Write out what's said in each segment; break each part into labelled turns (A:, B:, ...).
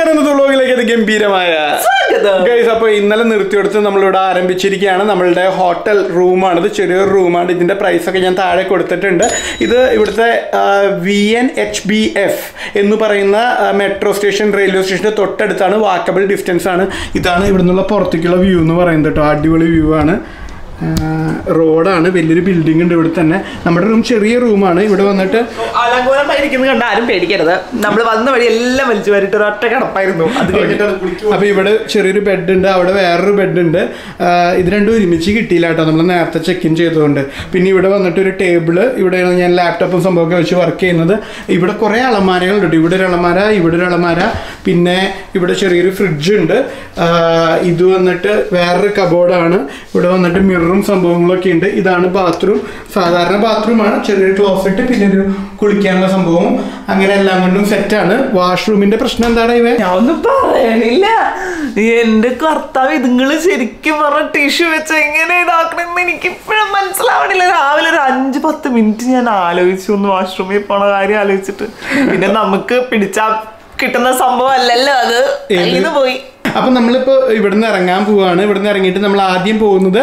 A: നമസ്കാരം അത് ഗംഭീരമായ ഗൈസ് അപ്പോൾ ഇന്നലെ നിർത്തിയെടുത്ത് നമ്മളിവിടെ ആരംഭിച്ചിരിക്കുകയാണ്. നമ്മളുടെ ഹോട്ടൽ റൂമാണ്. ഇത് ചെറിയൊരു റൂമാണ്. ഇതിന്റെ പ്രൈസ് ഒക്കെ ഞാൻ താഴെ കൊടുത്തിട്ടുണ്ട്. ഇത് ഇവിടുത്തെ V N H B F എന്ന് പറയുന്ന മെട്രോ സ്റ്റേഷൻ റെയിൽവേ സ്റ്റേഷന്റെ തൊട്ടടുത്താണ്. വാക്കബിൾ ഡിസ്റ്റൻസ് ആണ്. ഇതാണ് ഇവിടുന്നുള്ള നിന്നുള്ള പുറത്തേക്കുള്ള വ്യൂ എന്ന് പറയുന്നത് കേട്ടോ അടിപൊളി വ്യൂ ആണ്. റോഡാണ് വലിയൊരു ബിൽഡിംഗ് ഉണ്ട് ഇവിടെ തന്നെ. നമ്മുടെ റൂം ചെറിയ റൂമാണ് ഇവിടെ വന്നിട്ട്
B: അലങ്കോലമായിരിക്കുന്നത് കണ്ട ആരും പേടിക്കരുത്. നമ്മൾ വന്ന വഴി എല്ലാം വലിച്ചു വരിട്ട് ഒറ്റ കിടപ്പായിരുന്നു. അത് കഴിഞ്ഞിട്ട്
A: അപ്പൊ ഇവിടെ ചെറിയൊരു ബെഡ് ഉണ്ട് അവിടെ വേറൊരു ബെഡ് ഉണ്ട്. ഇത് രണ്ടും ഒരുമിച്ച് കിട്ടിയില്ല കേട്ടോ. നമ്മൾ നേരത്തെ ചെക്ക് ഇൻ ചെയ്തതുകൊണ്ട്. പിന്നെ ഇവിടെ വന്നിട്ട് ഒരു ടേബിൾ ഇവിടെയാണ് ഞാൻ ലാപ്ടോപ്പും സംഭവമൊക്കെ വെച്ച് വർക്ക് ചെയ്യുന്നത്. ഇവിടെ കുറേ അളമാരകളുണ്ട് കേട്ടോ. ഇവിടെ ഒരു അളമാര ഇവിടെ ഒരു അളമാര പിന്നെ ഇവിടെ ചെറിയൊരു ഫ്രിഡ്ജ് ഉണ്ട്. ഇത് വന്നിട്ട് വേറൊരു കബോർഡാണ് ഇവിടെ വന്നിട്ട് മിററും സംഭവങ്ങളൊക്കെ ഉണ്ട്. ഇതാണ് ബാത്റൂം സാധാരണ ബാത്റൂമാണ് ചെറിയൊരു ക്ലോസറ്റ് പിന്നെ ഒരു കുളിക്കാനുള്ള സംഭവം അങ്ങനെ എല്ലാം കൊണ്ടും സെറ്റാണ് വാഷ്റൂമിന്റെ പ്രശ്നം എന്താണ് ഇവ?
B: ഞാൻ ഒന്നും പറയണില്ല. എന്റെ കർത്താവ് ഇതുങ്ങൾ ശരിക്കും പറഞ്ഞ ടിഷ്യൂ വെച്ച് എങ്ങനെ ഇതാക്കണമെന്ന് എനിക്ക് ഇപ്പോഴും മനസ്സിലാവണില്ല. രാവിലെ ഒരു അഞ്ച് പത്ത് മിനിറ്റ് ഞാൻ ആലോചിച്ചു ഒന്ന് വാഷ്റൂമിൽ പോണ കാര്യം ആലോചിച്ചിട്ട്. പിന്നെ നമുക്ക് പിടിച്ചാ കിട്ടുന്ന സംഭവം അല്ലല്ലോ അത്. പോയി.
A: അപ്പൊ നമ്മളിപ്പോ ഇവിടുന്ന് ഇറങ്ങാൻ പോവാണ്. ഇവിടുന്ന് ഇറങ്ങിയിട്ട് നമ്മൾ ആദ്യം പോകുന്നത്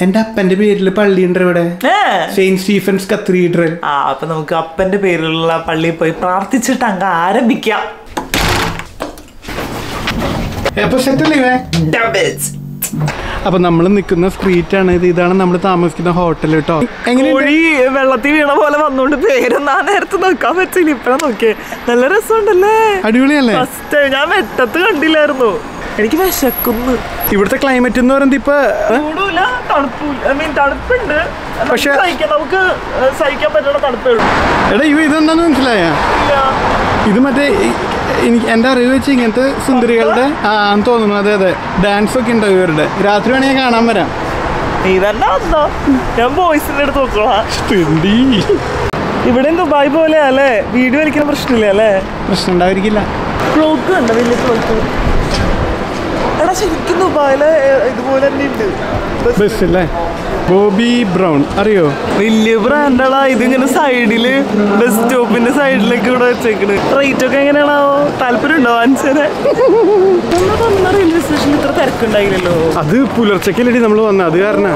A: എന്റെ അപ്പന്റെ പേരിൽ പള്ളിയുണ്ട് ഇവിടെ.
B: ഏ.
A: സെയിന്റ് സ്റ്റീഫൻസ് കത്തീഡ്രൽ
B: ആ അപ്പൊ നമുക്ക് അപ്പന്റെ പേരിലുള്ള പള്ളിയിൽ പോയി പ്രാർത്ഥിച്ചിട്ട് അങ്ങ് ആരംഭിക്കാം.
A: എപ്പോ സെറ്റല്ലേ. അപ്പൊ നമ്മൾ നിൽക്കുന്ന സ്ട്രീറ്റ് ആണ് ഇത്. ഇതാണ് നമ്മൾ താമസിക്കുന്ന ഹോട്ടൽ കേട്ടോ എങ്ങനെ
B: വെള്ളത്തിൽ വീണ പോലെ വന്നോണ്ട് പേരൊന്നും ആ നേരത്ത് നോക്കാൻ പറ്റില്ല. ഇപ്പഴാ നോക്കിയേ. നല്ല രസമുണ്ടല്ലേ?
A: അടിപൊളിയല്ലേ?
B: ഫസ്റ്റ് ഞാൻ വെട്ടത്ത് കണ്ടില്ലായിരുന്നു. എനിക്ക് വിശക്കുന്നു.
A: ഇവിടുത്തെ ക്ലൈമറ്റ് എന്ന് പറയുന്നത് ഇപ്പൊ
B: തണുപ്പുണ്ട്.
A: പക്ഷെ-
B: നമുക്ക് സഹിക്കാൻ പറ്റുന്ന തണുപ്പേ ഉള്ളൂ.
A: എടാ ഇവ ഇതെന്താന്ന് മനസ്സിലായ. ഇത് മറ്റേ എനിക്ക് എന്റെ അറിവ് വെച്ച് ഇങ്ങനത്തെ സുന്ദരികളുടെ ആ ആന്ന് തോന്നുന്നു. അതെ അതെ. ഡാൻസ് ഒക്കെ ഉണ്ടാവും ഇവരുടെ. രാത്രി വേണമെങ്കിൽ കാണാൻ വരാം.
B: നീ തന്നെ വന്നോ? ഞാൻ ബോയ്സിന്റെ അടുത്ത് നോക്കോളാം.
A: തെണ്ടി.
B: ഇവിടെ ദുബായ് പോലെ അല്ലേ? വീഡിയോ വലിക്കുന്ന പ്രശ്നമില്ല അല്ലേ?
A: പ്രശ്നം ഉണ്ടായിരിക്കില്ല.
B: ക്ലോക്ക് ഉണ്ടോ വലിയ ക്ലോക്ക് എടാ ശരിക്കും ദുബായിലെ ഇതുപോലെ തന്നെ ഉണ്ട്.
A: ബസ് അല്ലേ ബോബി ബ്രൗൺ. അറിയോ?
B: വലിയ ബ്രാൻഡാടാ ഇതിങ്ങനെ സൈഡിൽ ബസ് സ്റ്റോപ്പിന്റെ സൈഡിലേക്ക് ഇവിടെ വെച്ചേക്കണ്. റേറ്റ് ഒക്കെ എങ്ങനെയാണാവോ? താല്പര്യം ഉണ്ടോ വാങ്ങിച്ചത് റെയിൽവേ സ്റ്റേഷനിൽ ഇത്ര തിരക്കുണ്ടായില്ലല്ലോ.
A: അത് പുലർച്ചയ്ക്കല്ലേ നമ്മൾ വന്നത് അത് കാരണം.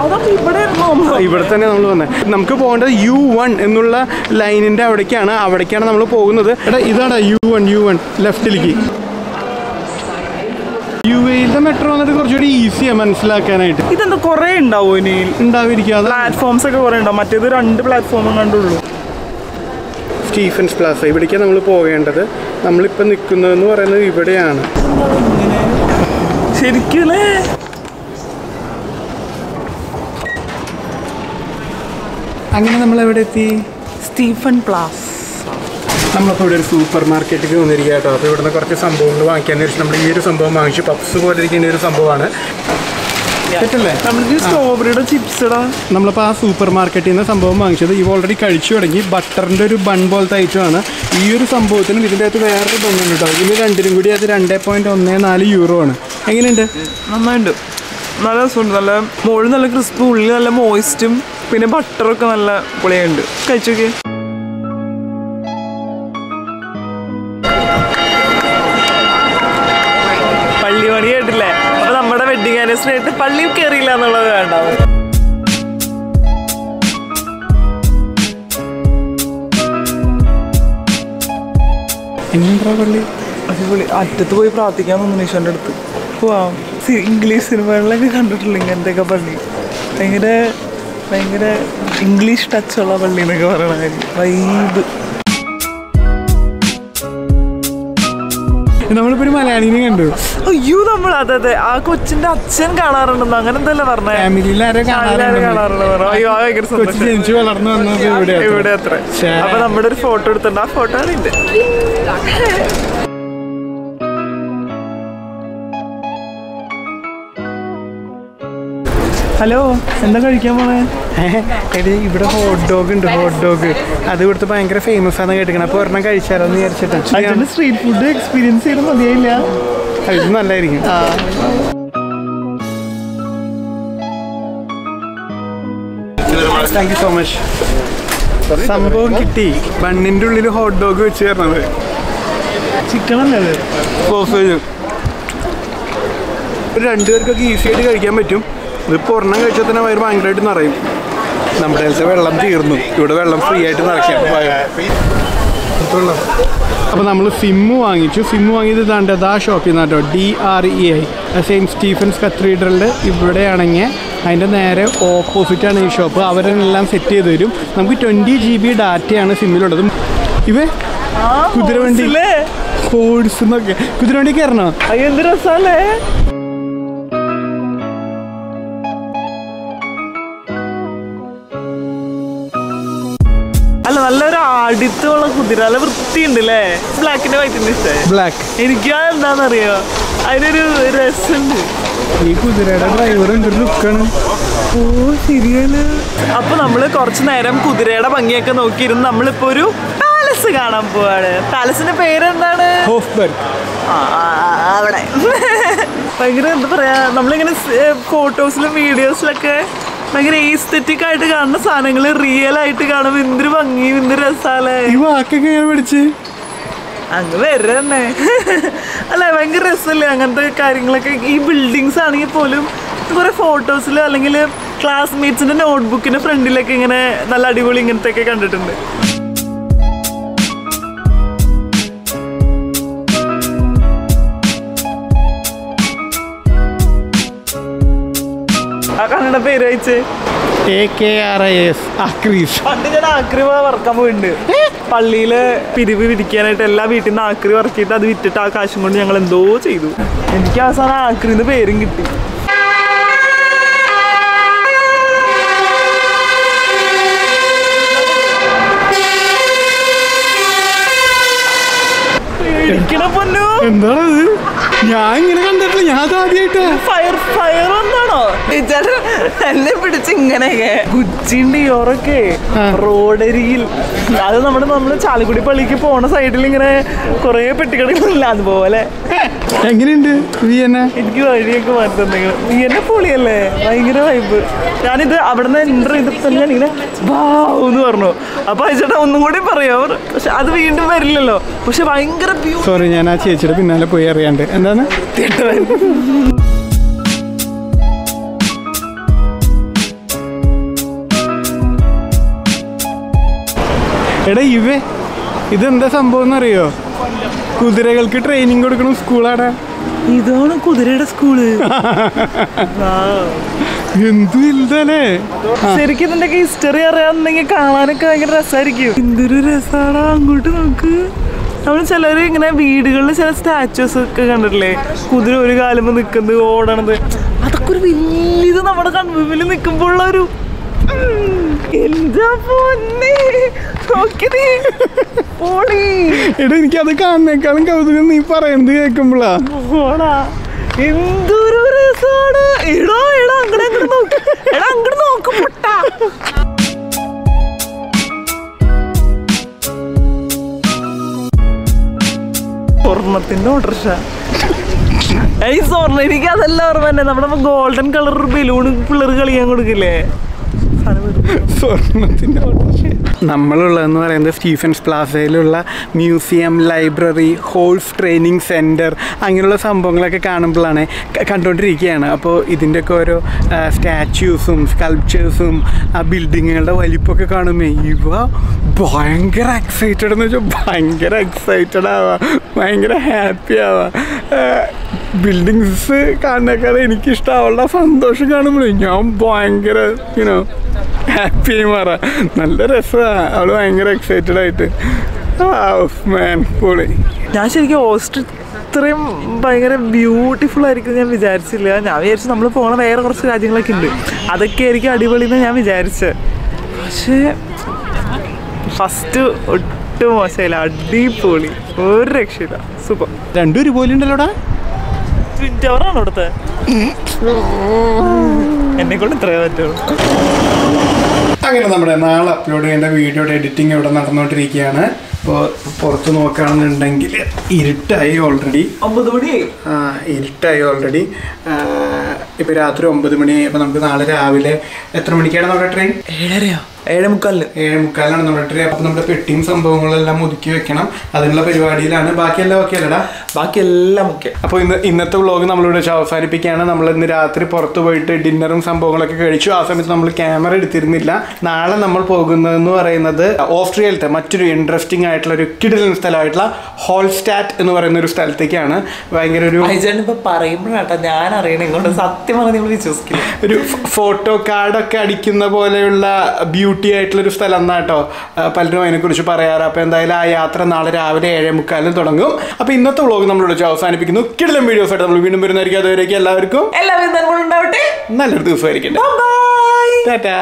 B: ഇവിടെ
A: തന്നെ നമ്മൾ വന്നത് നമുക്ക് പോകേണ്ടത് യു വൺ എന്നുള്ള ലൈനിന്റെ അവിടേക്കാണ്. അവിടേക്കാണ് നമ്മൾ പോകുന്നത്. എടാ ഇതാണ് യു വൺ യു വൺ ലെഫ്റ്റിലേക്ക് യു എയിലെ മെട്രോ വന്നിട്ട് കുറച്ചുകൂടി ഈസിയാണ് മനസ്സിലാക്കാനായിട്ട്.
B: ഇതെന്താ കുറെ ഉണ്ടാവും ഇനി?
A: ഉണ്ടാവിരിക്കാതെ?
B: പ്ലാറ്റ്ഫോംസ് ഒക്കെ കുറെ ഉണ്ടാവും. മറ്റേത് രണ്ട് പ്ലാറ്റ്ഫോമും കണ്ടുള്ളൂ.
A: സ്റ്റീഫൻസ് പ്ലാസ ഇവിടേക്കാണ് നമ്മൾ പോകേണ്ടത്. നമ്മളിപ്പോൾ നിൽക്കുന്നതെന്ന് പറയുന്നത് ഇവിടെയാണ്.
B: ശരിക്കും
A: അങ്ങനെ നമ്മൾ എവിടെ എത്തി
B: സ്റ്റീഫൻ പ്ലാസ്
A: നമ്മളിപ്പോൾ ഇവിടെ ഒരു സൂപ്പർ മാർക്കറ്റിൽ വന്നിരിക്കുക കേട്ടോ അപ്പോൾ ഇവിടുന്ന് കുറച്ച് സംഭവങ്ങൾ വാങ്ങിക്കാൻ വെച്ചാൽ നമ്മൾ ഈ ഒരു സംഭവം വാങ്ങിച്ചു. പപ്സ് പോലെ ഇരിക്കുന്ന ഒരു സംഭവമാണ്.
B: സ്ട്രോബെറിയുടെ ചിപ്സ്
A: നമ്മളിപ്പോൾ ആ സൂപ്പർ മാർക്കറ്റിൽ നിന്ന് സംഭവം വാങ്ങിച്ചത്. ഇവ ഓൾറെഡി കഴിച്ചു തുടങ്ങി. ബട്ടറിന്റെ ഒരു ബൺ പോലത്തെ ഐറ്റമാണ് ഈ ഒരു സംഭവത്തിനും ഇതിന്റെ അകത്ത് വേറൊരു ബണ്ണുണ്ട് കേട്ടോ ഇതിന് രണ്ടിനും കൂടി അത് രണ്ട് പോയിന്റ് ഒന്ന് നാല് യൂറോ ആണ്. എങ്ങനെയുണ്ട്?
B: നന്നായിട്ടുണ്ട് നല്ല രസമുണ്ട്. നല്ല മുകളിൽ നല്ല ക്രിസ്പും ഉള്ളിൽ നല്ല മോയിസ്റ്റും പിന്നെ ബട്ടറൊക്കെ നല്ല പൊളിയുണ്ട് കഴിച്ചോക്കെ ആയിട്ട് പള്ളിയിൽ കയറിയില്ല എന്നുള്ളത് വേണ്ട.
A: എങ്ങനെയുണ്ടാ പള്ളി?
B: അടിപൊളി. അറ്റത്ത് പോയി പ്രാർത്ഥിക്കാൻ തോന്നുന്നു ഈശോന്റെ അടുത്ത്. പോവാം ഇംഗ്ലീഷ് സിനിമകളിലൊക്കെ കണ്ടിട്ടില്ല ഇങ്ങനത്തെയൊക്കെ പള്ളി. ഭയങ്കര ഭയങ്കര ഇംഗ്ലീഷ് ടച്ചുള്ള പള്ളി എന്നൊക്കെ പറയണ കാര്യം. വൈബ്
A: നമ്മളിപ്പോൾ ഒരു മലയാളിനെ കണ്ടു.
B: അയ്യോ നമ്മൾ അതെ അതെ. ആ കൊച്ചിന്റെ അച്ഛൻ കാണാറുണ്ടെന്ന് അങ്ങനെ എന്തല്ലേ പറഞ്ഞേ?
A: ഫാമിലിയിൽ ആരോ കാണാറുണ്ട്
B: കാണാറുണ്ട് പറഞ്ഞു. അയ്യോ ഭയങ്കര സന്തോഷം.
A: ജനിച്ചു വളർന്നു വന്നത് ഇവിടെ
B: ഇവിടെ അത്ര. അപ്പൊ നമ്മുടെ ഒരു ഫോട്ടോ എടുത്തിട്ടുണ്ട്. ആ ഫോട്ടോ ആണ് ഹലോ എന്താ കഴിക്കാൻ പോണേ?
A: എടി ഇവിടെ ഹോട്ട് ഡോഗ് ഉണ്ട് ഹോട്ട് ഡോഗ് അത് ഇവിടുത്തെ ഭയങ്കര ഫേമസ് ആണ് കേട്ടിക്കണം അപ്പോൾ ഒരെണ്ണം കഴിച്ചാലോ എന്ന് വിചാരിച്ചിട്ടാണ്
B: സ്ട്രീറ്റ് ഫുഡ് എക്സ്പീരിയൻസ് ചെയ്ത് മതിയായില്ല.
A: ഇത് നല്ലതായിരിക്കും. താങ്ക് യു സോ മച്ച് സംഭവം കിട്ടി. ബണ്ണിന്റെ ഉള്ളിൽ ഹോട്ട് ഡോഗ് വെച്ച് തരണത്
B: ചിക്കൻ അല്ലേ
A: സോസേജ് ഒരു രണ്ടുപേർക്കൊക്കെ ഈസി ആയിട്ട് കഴിക്കാൻ പറ്റും. ഇതിപ്പോൾ ഒരെണ്ണം കഴിച്ചാൽ തന്നെ വയറ് ഭയങ്കരമായിട്ട് നിറയും. നമ്മുടെ കയ്യിലത്തെ വെള്ളം തീർന്നു. ഇവിടെ വെള്ളം ഫ്രീ ആയിട്ട് നിറയ്ക്കാം. അപ്പോൾ നമ്മൾ സിമ്മ് വാങ്ങിച്ചു. സിമ്മ് വാങ്ങിയത് ഇതാണ്ട് ആ ഷോപ്പിൽ നിന്ന് കേട്ടോ. D R E I saint Stephen's കത്തീഡ്രലിന്റെ ഇവിടെയാണെങ്കിൽ അതിന്റെ നേരെ ഓപ്പോസിറ്റാണ് ഈ ഷോപ്പ് അവരെല്ലാം സെറ്റ് ചെയ്ത് തരും. നമുക്ക് ട്വന്റി ജി ബി ഡാറ്റയാണ് സിമ്മിലുള്ളത് ഇവ കുതിരവണ്ടി. ഹോഴ്സ് എന്നൊക്കെ കുതിരവണ്ടി കയറണോ
B: എന്ത് രസാലേ നല്ലൊരു ആടിത്തുള്ള കുതിര നല്ല വൃത്തിയുണ്ട് അല്ലേ ബ്ലാക്കിന്റെ വൈറ്റിന്റെ ഇഷ്ടമായി
A: ബ്ലാക്ക്
B: എനിക്ക് എന്താണെന്നറിയോ അതിനൊരു രസമുണ്ട്.
A: ഈ കുതിരയുടെ ഡ്രൈവർ എന്തൊരു ലുക്കാണ്
B: ഓ ശരിയാണ്. അപ്പൊ നമ്മൾ കുറച്ചു നേരം കുതിരയുടെ ഭംഗിയൊക്കെ നോക്കിയിരുന്നു നമ്മളിപ്പോ ഒരു പാലസ് കാണാൻ പോവാണ്. പാലസിന്റെ പേരെന്താണ്?
A: ഹോഫ്ബർഗ്
B: അവിടെ. ഭയങ്കര എന്താ പറയാ നമ്മളിങ്ങനെ ഫോട്ടോസിലും വീഡിയോസിലൊക്കെ ഭയങ്കര ഈസ്തെറ്റിക് ആയിട്ട് കാണുന്ന സാധനങ്ങൾ റിയൽ ആയിട്ട് കാണുമ്പോൾ എന്തൊരു ഭംഗി എന്തൊരു രസാലേ
A: ഈ വാക്കൊക്കെ ഞാൻ പഠിച്ച്.
B: അങ്ങ് വരെ തന്നെ അല്ല ഭയങ്കര രസമല്ലേ അങ്ങനത്തെ കാര്യങ്ങളൊക്കെ. ഈ ബിൽഡിങ്സ് ആണെങ്കിൽ പോലും കുറെ ഫോട്ടോസിൽ അല്ലെങ്കിൽ ക്ലാസ്മേറ്റ്സിന്റെ നോട്ട്ബുക്കിന്റെ ഫ്രണ്ടിലൊക്കെ ഇങ്ങനെ നല്ല അടിപൊളി ഇങ്ങനത്തെ ഒക്കെ കണ്ടിട്ടുണ്ട്. കണ്ണട പേര് വെച്ച്.
A: A K R I S Akris.
B: പണ്ട് ഞാൻ ആക്രി വറക്കാൻ പോയിട്ടുണ്ട്. പള്ളിയിൽ പിരിവ് പിടിക്കാനായിട്ട് എല്ലാ വീട്ടിൽ നിന്ന് ആക്രി വറക്കിയിട്ട് അത് വിറ്റിട്ട് ആ കാശും കൊണ്ട് ഞങ്ങൾ എന്തോ ചെയ്തു. എനിക്ക് അവസാനം ആക്രിന്ന് പേരും കിട്ടി.
A: എന്താണത്? ഞാൻ ഇങ്ങനെ കണ്ടിട്ടില്ല. ഞാൻ ആദ്യമായിട്ട്
B: ഫയർ ഫയർ എന്താണോ ചേട്ടൻ എന്നെ പിടിച്ച് ഇങ്ങനെയൊക്കെ. ഗുച്ചിന്റെ റോഡരിയിൽ അത് നമ്മുടെ നമ്മൾ ചാലക്കുടി പള്ളിക്ക് പോണ സൈഡിൽ ഇങ്ങനെ കുറെ പെട്ടിക്കടകളില്ല അതുപോലെ.
A: എങ്ങനെയുണ്ട്
B: എനിക്ക് വഴിയൊക്കെ മാറ്റുന്നെങ്കിൽ നീ എന്നെ പൊളിയല്ലേ? ഭയങ്കര വൈബ് ഞാനിത് അവിടെ നിന്ന് എന്റർ ചെയ്തപ്പോൾ ഞാൻ ഇങ്ങനെ വാവ് എന്ന് പറഞ്ഞു. അപ്പൊ അയച്ചേട്ടാ ഒന്നും കൂടി പറയോ. പക്ഷെ അത് വീണ്ടും വരില്ലല്ലോ. പക്ഷെ ഭയങ്കര
A: സോറി ഞാൻ ആ ചേച്ചിയുടെ പിന്നാലെ പോയി അറിയാണ്ട്. എന്താണ്? എടാ ഇവേ ഇതെന്താ സംഭവം എന്നറിയോ? കുതിരകൾക്ക് ട്രെയിനിങ് കൊടുക്കണം സ്കൂളാടാ.
B: ഇതാണ് കുതിരയുടെ സ്കൂൾ.
A: എന്ത് വലുതല്ലേ
B: ശരിക്കും ഇതിന്റെ ഹിസ്റ്ററി അറിയാന്നുണ്ടെങ്കിൽ കാണാനൊക്കെ ഭയങ്കര രസമായിരിക്കും എന്തൊരു രസാണ് അങ്ങോട്ട് നോക്ക്. നമ്മൾ ചിലർ ഇങ്ങനെ വീടുകളിൽ ചില സ്റ്റാച്ചുസ് ഒക്കെ കണ്ടിട്ടില്ലേ? കുതിര ഒരു കാലുമ്പോൾ നിക്കുന്നത് ഓടണത്. അതൊക്കെ ഒരു വലിയത് നമ്മുടെ കൺമുമ്പിൽ നിൽക്കുമ്പോഴുള്ള ഒരു എന്താ പൊന്നേ നോക്കി പോളി
A: എടാ എനിക്ക് അത് കാണുന്നേക്കാളും കൗതുകം നീ പറയുന്നത് കേൾക്കുമ്പോളാ.
B: എന്തൊരു രസാണ്. എടാ എടാ അങ്ങനെ എടാ അങ്ങോട്ട് നോക്ക് പൊട്ടാ സ്വർണത്തിന്റെ ഓട്ടർഷ. ഈ സ്വർണ എനിക്ക് അതെല്ലാം ഓർമ്മ തന്നെ. നമ്മുടെ ഗോൾഡൻ കളർ ബലൂൺ പിള്ളേർ കളിക്കാൻ കൊടുക്കില്ലേ?
A: സ്വർണത്തിന്റെ നമ്മളുള്ളതെന്ന് പറയുന്നത് Stephen's പ്ലാസയിലുള്ള museum library halls training centre അങ്ങനെയുള്ള സംഭവങ്ങളൊക്കെ കാണുമ്പോഴാണ് കണ്ടുകൊണ്ടിരിക്കുകയാണ് അപ്പോൾ ഇതിന്റെയൊക്കെ ഓരോ സ്റ്റാച്യൂസും സ്കൾപ്ചേഴ്സും ആ ബിൽഡിങ്ങുകളുടെ വലിപ്പമൊക്കെ കാണുമ്പോൾ ഇവ ഭയങ്കര എക്സൈറ്റഡ് എന്ന് വെച്ചാൽ ഭയങ്കര എക്സൈറ്റഡ് ആവാം. ഭയങ്കര ഹാപ്പി ആവാ. ബിൽഡിങ്സ് കാണുന്നേക്കാൾ എനിക്കിഷ്ടം അവളുടെ സന്തോഷം കാണുമ്പോഴേ ഞാൻ ഭയങ്കര യുനോ ഹാപ്പി മാറ. നല്ല രസമാണ് അവൾ ഭയങ്കര എക്സൈറ്റഡ് ആയിട്ട്. മാൻ പൊളി.
B: ഞാൻ ശരിക്കും ഓസ്ട്രി ഇത്രയും ഭയങ്കര ബ്യൂട്ടിഫുൾ ആയിരിക്കും ഞാൻ വിചാരിച്ചില്ല. ഞാൻ വിചാരിച്ചു നമ്മൾ പോകണ വേറെ കുറച്ച് രാജ്യങ്ങളൊക്കെ ഉണ്ട്. അതൊക്കെ ആയിരിക്കും അടിപൊളി എന്ന് ഞാൻ വിചാരിച്ചത് പക്ഷേ ഫസ്റ്റ് ഒട്ടും മോശമില്ല അടിപൊളി. ഒരു രക്ഷയില്ല. സൂപ്പർ
A: രണ്ടും ഒരുപോലെ ഉണ്ടല്ലോടാ
B: ടവർ ആണ് അവിടുത്തെ? എന്നെ കൊണ്ട് ഇത്രയേ പറ്റുള്ളൂ.
A: അങ്ങനെ നമ്മുടെ നാളെ അപ്ലോഡ് ചെയ്യേണ്ട വീഡിയോയുടെ എഡിറ്റിംഗ് ഇവിടെ നടന്നുകൊണ്ടിരിക്കുകയാണ്. ഇപ്പോൾ പുറത്ത് നോക്കുകയാണെന്നുണ്ടെങ്കിൽ ഇരുട്ടായി ഓൾറെഡി
B: ഒമ്പത് മണി
A: ആ, ഇരുട്ടായി ഓൾറെഡി ഇപ്പോൾ രാത്രി ഒമ്പത് മണി അപ്പോൾ നമുക്ക് നാളെ രാവിലെ എത്ര മണിക്കാണ് നമ്മുടെ ട്രെയിൻ
B: ഏഴരയോ? ഏഴ് മുക്കാലിന്
A: ഏഴ് മുക്കാലിനാണ് നമ്മുടെ ട്രേ അപ്പം നമ്മുടെ പെട്ടിയും സംഭവങ്ങളെല്ലാം ഒതുക്കി വെക്കണം. അതിനുള്ള പരിപാടിയിലാണ്. ബാക്കിയെല്ലാം ഓക്കെ അല്ലടാ?
B: ബാക്കിയെല്ലാം ഓക്കെ
A: അപ്പോൾ ഇന്ന് ഇന്നത്തെ വ്ളോഗ് നമ്മളിവിടെ അവസാനിപ്പിക്കുകയാണ്. നമ്മൾ ഇന്ന് രാത്രി പുറത്ത് പോയിട്ട് ഡിന്നറും സംഭവങ്ങളൊക്കെ കഴിച്ചു. ആ സമയത്ത് നമ്മൾ ക്യാമറ എടുത്തിരുന്നില്ല. നാളെ നമ്മൾ പോകുന്നതെന്ന് പറയുന്നത് ഓസ്ട്രിയയിലത്തെ മറ്റൊരു ഇൻട്രസ്റ്റിംഗ് ആയിട്ടുള്ള ഒരു കിടിലൻ സ്ഥലമായിട്ടുള്ള ഹോൾസ്റ്റാറ്റ് എന്ന് പറയുന്ന ഒരു സ്ഥലത്തേക്കാണ്. ഭയങ്കര ഒരു
B: ഇപ്പോൾ പറയുമ്പോഴാണ് പറയുമ്പോഴാട്ടോ ഞാൻ അറിയണേ. ഇങ്ങോട്ട് സത്യം പറഞ്ഞ് നിങ്ങൾ വിശ്വസിക്കില്ല.
A: ഒരു ഫോട്ടോ കാർഡൊക്കെ അടിക്കുന്ന പോലെയുള്ള ബ്യൂട്ടി ആയിട്ടുള്ള ഒരു സ്ഥലം എന്നാ കേട്ടോ പലരും അതിനെക്കുറിച്ച് പറയാറ്. അപ്പോൾ എന്തായാലും ആ യാത്ര നാളെ രാവിലെ ഏഴേ മുക്കാലിന് തുടങ്ങും. അപ്പോൾ ഇന്നത്തെ വ്ളോഗ് നമ്മൾ വിളിച്ച് അവസാനിപ്പിക്കുന്നു. കിടലും വീഡിയോസ് ആയിട്ട് നമ്മൾ വീണ്ടും വരുന്നതായിരിക്കും. അതുവരേക്കും എല്ലാവർക്കും
B: എല്ലാവരും
A: നല്ലൊരു
B: ദിവസമായിരിക്കും
A: ടാറ്റാ.